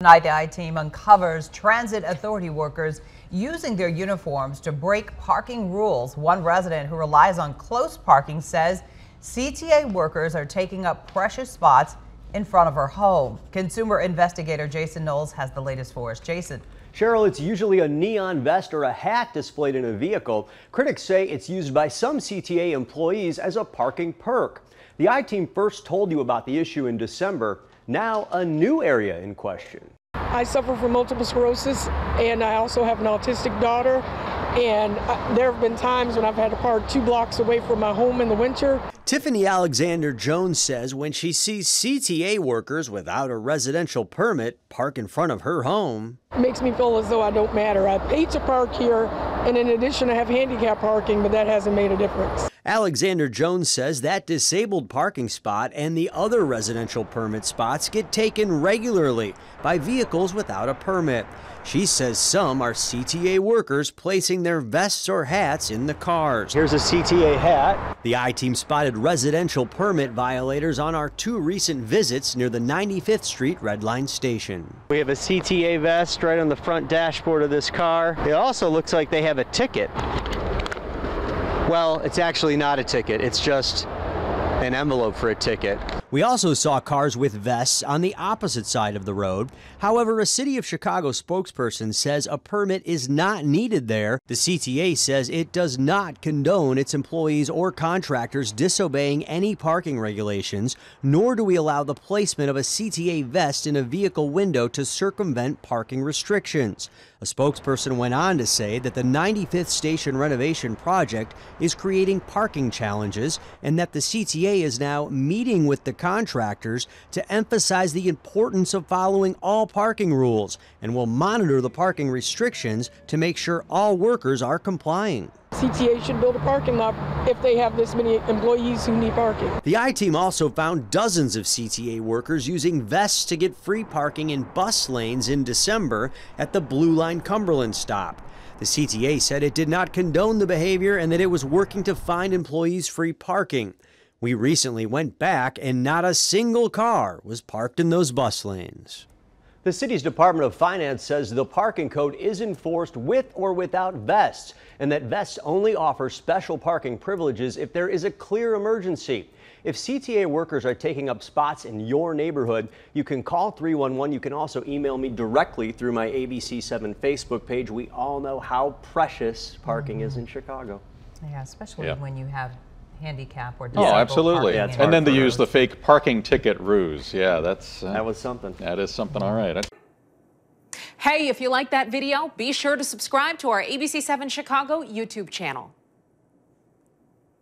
Tonight, the I-Team uncovers transit authority workers using their uniforms to break parking rules. One resident who relies on close parking says CTA workers are taking up precious spots in front of her home. Consumer investigator Jason Knowles has the latest for us. Jason. Cheryl, it's usually a neon vest or a hat displayed in a vehicle. Critics say it's used by some CTA employees as a parking perk. The I-Team first told you about the issue in December. Now a new area in question. I suffer from multiple sclerosis and I also have an autistic daughter and uh, there have been times when I've had to park two blocks away from my home in the winter. Tiffany Alexander Jones says when she sees CTA workers without a residential permit park in front of her home, it makes me feel as though I don't matter. I paid to park here and in addition I have handicap parking, but that hasn't made a difference. Alexander Jones says that disabled parking spot and the other residential permit spots get taken regularly by vehicles without a permit. She says some are CTA workers placing their vests or hats in the cars. Here's a CTA hat. The I-Team spotted residential permit violators on our two recent visits near the 95th Street Red Line station. We have a CTA vest right on the front dashboard of this car. It also looks like they have a ticket. Well, it's actually not a ticket. It's just an envelope for a ticket. We also saw cars with vests on the opposite side of the road. However, a City of Chicago spokesperson says a permit is not needed there. The CTA says it does not condone its employees or contractors disobeying any parking regulations, nor do we allow the placement of a CTA vest in a vehicle window to circumvent parking restrictions. A spokesperson went on to say that the 95th station renovation project is creating parking challenges and that the CTA is now meeting with the contractors to emphasize the importance of following all parking rules and will monitor the parking restrictions to make sure all workers are complying. CTA should build a parking lot if they have this many employees who need parking. The I-Team also found dozens of CTA workers using vests to get free parking in bus lanes in December at the Blue Line Cumberland stop. The CTA said it did not condone the behavior and that it was working to find employees free parking. We recently went back and not a single car was parked in those bus lanes. The city's Department of Finance says the parking code is enforced with or without vests and that vests only offer special parking privileges if there is a clear emergency. If CTA workers are taking up spots in your neighborhood, you can call 311. You can also email me directly through my ABC7 Facebook page. We all know how precious parking mm -hmm. is in Chicago. Yeah, especially yeah. when you have handicap or Oh, absolutely. Yeah, and then they use the fake parking ticket ruse. Yeah, that's uh, that was something. That is something. All right. Hey, if you like that video, be sure to subscribe to our ABC7 Chicago YouTube channel.